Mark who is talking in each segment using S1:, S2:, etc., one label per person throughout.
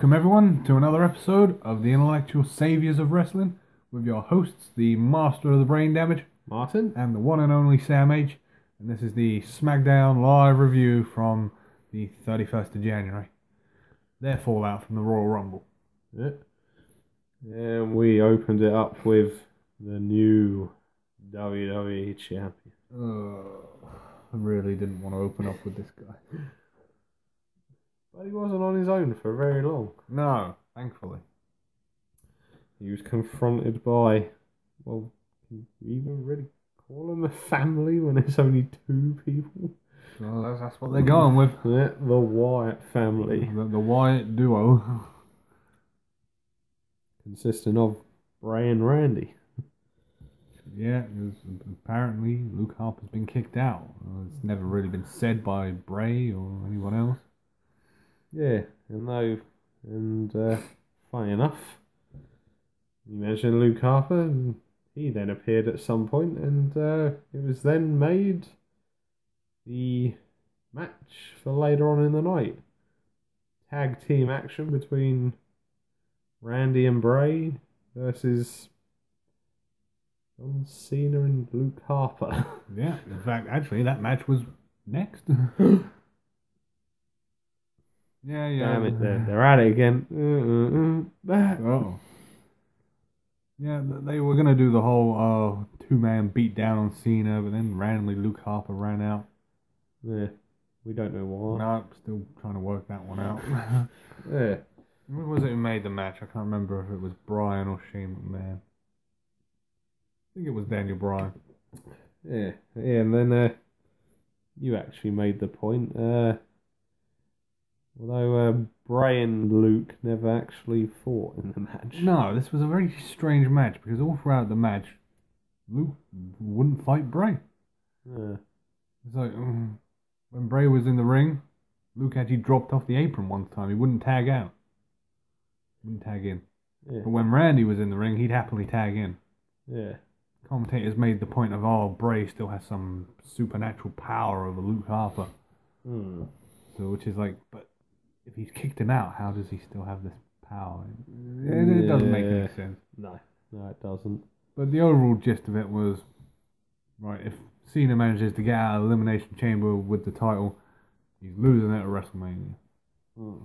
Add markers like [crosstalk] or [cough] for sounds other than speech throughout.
S1: Welcome, everyone, to another episode of the Intellectual Saviors of Wrestling with your hosts, the Master of the Brain Damage
S2: Martin?
S1: and the one and only Sam H. And this is the SmackDown live review from the 31st of January. Their fallout from the Royal Rumble.
S2: Yeah. And we opened it up with the new WWE champion.
S1: Uh, I really didn't want to open up with this guy. [laughs]
S2: But he wasn't on his own for very long.
S1: No, thankfully.
S2: He was confronted by, well, can you even really call him a family when it's only two people?
S1: So that's, that's what they're going with. [laughs]
S2: Yeah, the Wyatt family,
S1: The, the Wyatt duo. [laughs]
S2: consisting of Bray and Randy.
S1: Yeah, was, apparently Luke Harper's been kicked out. It's never really been said by Bray or anyone else.
S2: Yeah, and though, and uh, funny enough, you mentioned Luke Harper, and he then appeared at some point, and uh, it was then made the match for later on in the night. Tag team action between Randy and Bray versus John Cena and Luke Harper. [laughs]
S1: Yeah, in fact, actually, that match was next. [laughs] yeah, yeah.
S2: Damn it, they're, they're at it again.
S1: Oh. Yeah, they were gonna do the whole uh, two man beat down on Cena, but then randomly Luke Harper ran out.
S2: Yeah, we don't know why.
S1: No, I'm still trying to work that one out. [laughs]
S2: Yeah.
S1: Who was it who made the match? I can't remember if it was Bryan or Shane McMahon. I think it was Daniel Bryan.
S2: Yeah, yeah, and then uh, you actually made the point. Uh, although uh, Bray and Luke never actually fought in the match.
S1: No, this was a very strange match because all throughout the match, Luke wouldn't fight Bray.
S2: Yeah,
S1: It's like mm, when Bray was in the ring, Luke actually dropped off the apron one time. He wouldn't tag out, wouldn't tag in.
S2: yeah,
S1: But when Randy was in the ring, he'd happily tag in.
S2: yeah,
S1: Commentators made the point of, oh, Bray still has some supernatural power over Luke Harper.
S2: Hmm.
S1: So, which is like, but if he's kicked him out, how does he still have this power? It, it doesn't make any
S2: Yeah.
S1: sense.
S2: No, no, it doesn't.
S1: But the overall gist of it was, right, if Cena manages to get out of the Elimination Chamber with the title, he's losing it at WrestleMania.
S2: Hmm.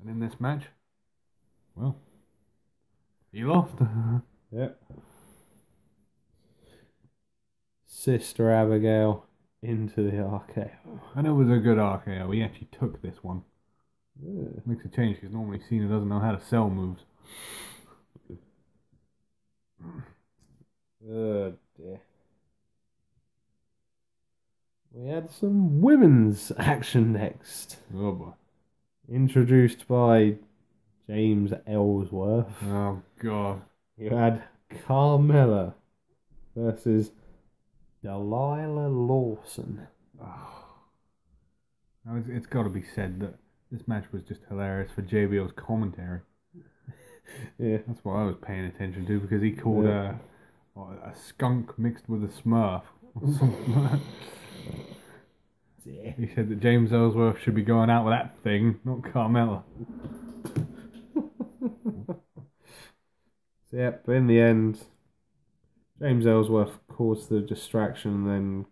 S1: And in this match, well, he lost. [laughs]
S2: Yep. Sister Abigail into the RKO.
S1: and it was a good RKO. He actually took this one.
S2: Yeah.
S1: Makes a change because normally Cena doesn't know how to sell moves.
S2: Oh dear. We had some women's action next.
S1: Oh boy.
S2: Introduced by James Ellsworth.
S1: Oh god.
S2: You had Carmella versus Delilah Lawson. [sighs]
S1: Now it's, it's got to be said that this match was just hilarious for JBL's commentary. [laughs]
S2: Yeah.
S1: That's what I was paying attention to because he called
S2: Yeah.
S1: a, a skunk mixed with a smurf. or [laughs] something like that.
S2: Yeah.
S1: he said that James Ellsworth should be going out with that thing, not Carmella. [laughs]
S2: So, yeah, but in the end, James Ellsworth caused the distraction, and then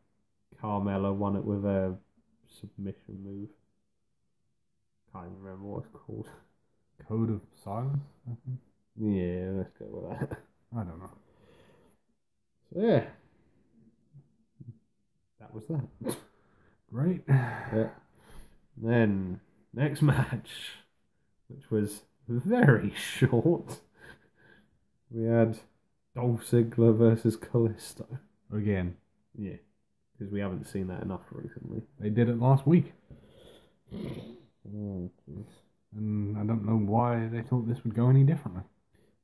S2: Carmella won it with a submission move. Can't even remember what it's called.
S1: Code of silence? I think.
S2: Yeah, let's go with that.
S1: I don't know.
S2: So, yeah. That was that.
S1: Great.
S2: Yeah. Then, next match, which was very [laughs] short, we had Dolph Ziggler versus Kalisto.
S1: Again,
S2: Yeah, because we haven't seen that enough recently.
S1: they did it last week,
S2: Oh,
S1: and I don't know why they thought this would go any differently.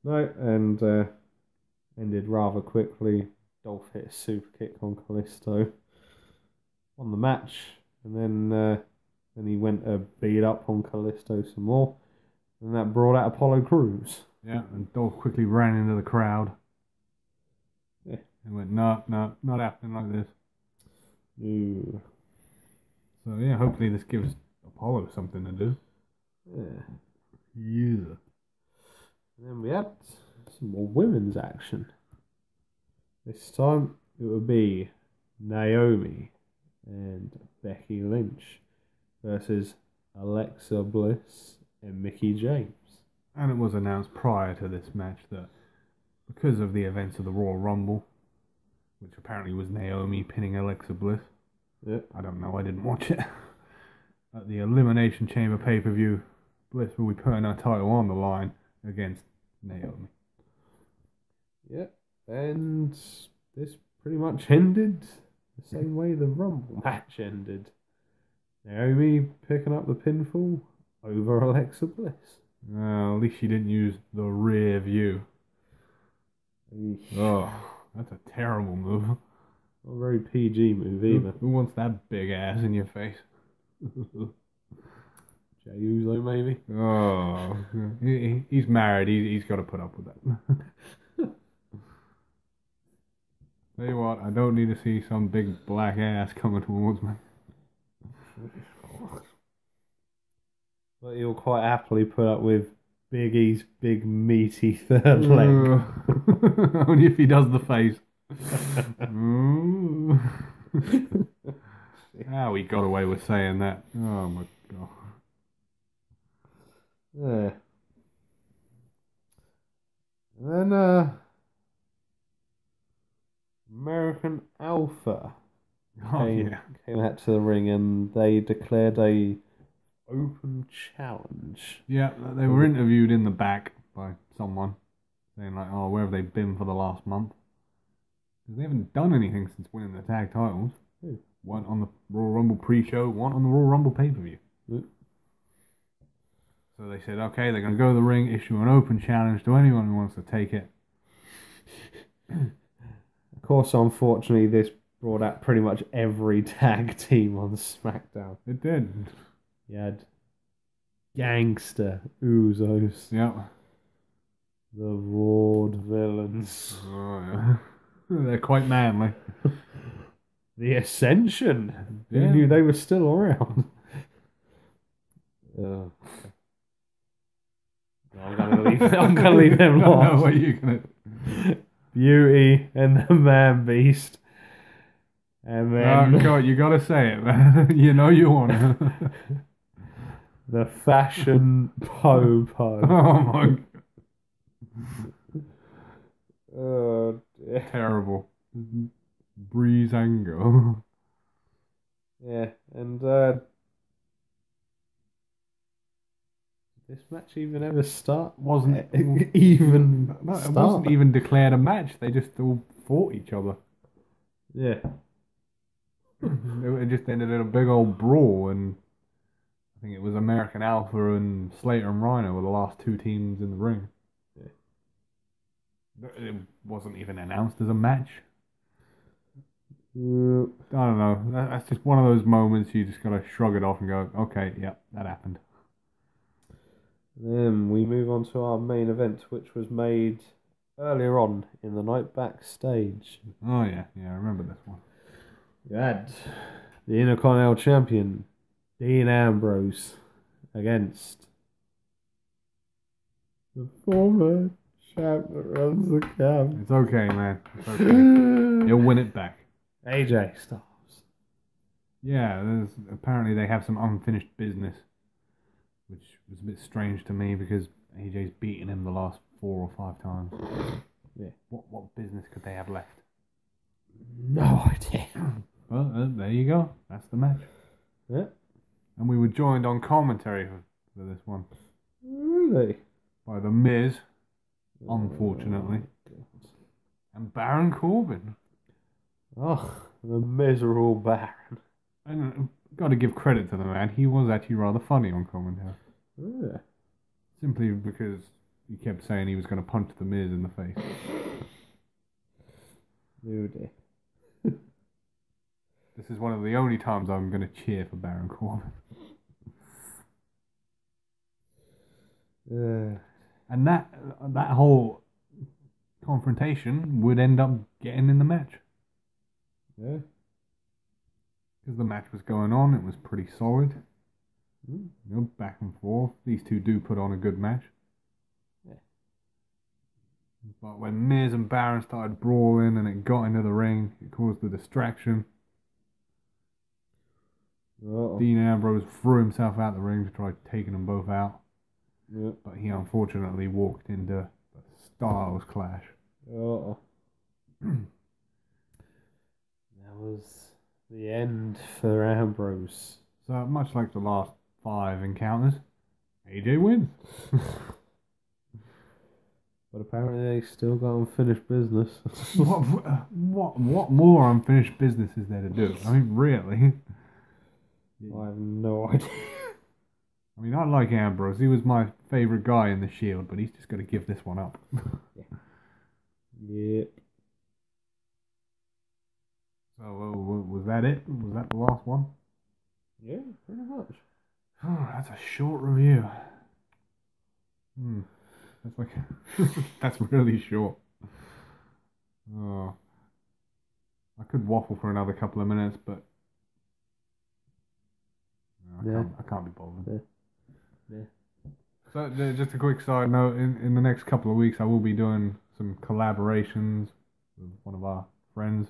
S2: No, and uh, ended rather quickly. Dolph hit a super kick on Kalisto on the match, and then uh, then he went to beat up on Kalisto some more, and that brought out Apollo Crews.
S1: Yeah, and Dolph quickly ran into the crowd.
S2: Yeah.
S1: And went, no, no, not happening like this. So yeah, hopefully this gives Apollo something to do.
S2: Yeah.
S1: Yeah.
S2: And then we had some more women's action. This time it would be Naomi and Becky Lynch versus Alexa Bliss and Mickie James.
S1: And it was announced prior to this match that because of the events of the Royal Rumble, which apparently was Naomi pinning Alexa Bliss,
S2: Yeah.
S1: I don't know, I didn't watch it. [laughs] At the Elimination Chamber pay per view, Bliss will be putting her title on the line against Naomi.
S2: Yeah. And this pretty much ended the same way the Rumble match ended. Naomi picking up the pinfall over Alexa Bliss.
S1: Well, at least she didn't use the rear view. Oh, that's a terrible move.
S2: Not a very PG move
S1: Who,
S2: either.
S1: who wants that big ass in your face? [laughs]
S2: Jey Uso maybe.
S1: Oh, he, he- he's married. He, he's got to put up with that. [laughs] Tell you what, I don't need to see some big black ass coming towards me.
S2: But he'll quite happily put up with Big E's big meaty [laughs] third leg. [laughs]
S1: Only if he does the face. [laughs] How he got away with saying that? Oh my god.
S2: Yeah. And then uh American Alpha
S1: Oh
S2: came,
S1: yeah.
S2: came out to the ring and they declared a open challenge.
S1: Yeah, they were interviewed in the back by someone saying like, "Oh, where have they been for the last month?" Because they haven't done anything since winning the tag titles.
S2: Who?
S1: One on the Royal Rumble pre-show, one on the Royal Rumble pay-per-view. So they said, "Okay, they're going to go to the ring, issue an open challenge to anyone who wants to take it."
S2: Of course, unfortunately, this brought out pretty much every [laughs] tag team on SmackDown.
S1: It did.
S2: You had Gangster Usos,
S1: Yeah.
S2: the Vaudevillains, [laughs]
S1: Oh, yeah. [laughs] they're quite manly. [laughs]
S2: the Ascension. Who
S1: Yeah.
S2: knew they were still around? Uh, I'm gonna leave. I'm gonna leave them lost.
S1: what are you gonna?
S2: Beauty and the Man Beast, and then
S1: Oh God, you gotta say it, man. you know you want to.
S2: The Fashion [laughs] Popo.
S1: oh my God.
S2: Oh dear.
S1: terrible. [laughs] Breezango.
S2: Yeah, and uh, this match even ever start?
S1: Wasn't [laughs]
S2: even
S1: no, it
S2: start?
S1: wasn't even declared a match. They just all fought each other.
S2: Yeah,
S1: it just ended in a big old brawl, and I think it was American Alpha and Slater and Rhyno were the last two teams in the ring.
S2: Yeah.
S1: It wasn't even announced as a match.
S2: Uh,
S1: I don't know. That's just one of those moments you just gotta shrug it off and go, okay, yeah, that happened.
S2: Then we move on to our main event, which was made earlier on in the night backstage.
S1: Oh yeah, yeah, I remember this one.
S2: You had the Intercontinental Champion, Dean Ambrose, against the former champ that runs the camp,
S1: It's okay, man. It's okay. [sighs] You'll win it back.
S2: AJ Styles.
S1: Yeah, there's apparently they have some unfinished business, which was a bit strange to me because AJ's beaten him the last four or five times.
S2: Yeah.
S1: What what business could they have left?
S2: No idea.
S1: Well, uh, there you go. That's the match.
S2: Yeah.
S1: And we were joined on commentary for, for this one
S2: Really?
S1: by the Miz Unfortunately. Oh, and Baron Corbin.
S2: Oh, the miserable Baron.
S1: And uh, got to give credit to the man. He was actually rather funny on commentary.
S2: Yeah.
S1: Simply because he kept saying he was going to punch the Miz in the face.
S2: Oh dear.
S1: This is one of the only times I'm going to cheer for Baron Corbin.
S2: Uh,
S1: And that that whole confrontation would end up getting in the match.
S2: yeah.
S1: Because the match was going on, it was pretty solid.
S2: Mm.
S1: You know, back and forth. These two do put on a good match.
S2: Yeah.
S1: But when Miz and Baron started brawling and it got into the ring, it caused the distraction.
S2: Uh-oh.
S1: Dean Ambrose threw himself out the ring to try taking them both out,
S2: Yeah.
S1: but he unfortunately walked into a Styles clash.
S2: Uh-oh. [clears throat] that was the end for Ambrose.
S1: So much like the last five encounters, AJ wins. [laughs]
S2: But apparently they still got unfinished business. [laughs]
S1: what, what what more unfinished business is there to do? I mean, really. [laughs]
S2: I have no [laughs] idea.
S1: I mean, I like Ambrose. He was my favorite guy in the Shield, but he's just got to give this one up. [laughs] Yeah.
S2: Yep.
S1: So, uh, was that it? Was that the last one?
S2: Yeah, pretty much.
S1: Oh, [sighs] that's a short review. Hmm. That's like [laughs] that's really short. Oh. I could waffle for another couple of minutes, but I,
S2: Yeah.
S1: can't, I can't be bothered.
S2: Yeah.
S1: So, uh, just a quick side note: in in the next couple of weeks, I will be doing some collaborations with one of our friends,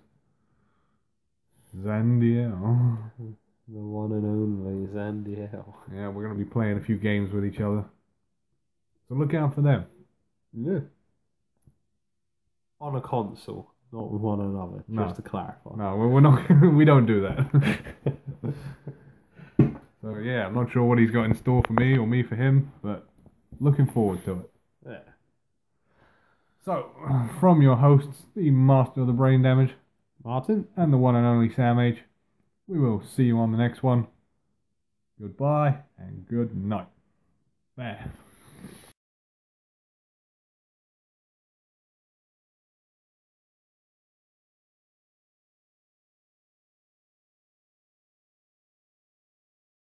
S1: Zandiel. [laughs]
S2: The one and only Zandiel.
S1: Yeah, we're gonna be playing a few games with each other. So look out for them.
S2: Yeah. On a console, not with one another,
S1: No.
S2: just to clarify.
S1: No, we're we're not. [laughs] we don't do that. [laughs] so yeah, I'm not sure what he's got in store for me or me for him, but looking forward to it.
S2: Yeah.
S1: So, from your hosts, the master of the brain damage
S2: Martin?
S1: and the one and only Sam H, we will see you on the next one. Goodbye and good night. There.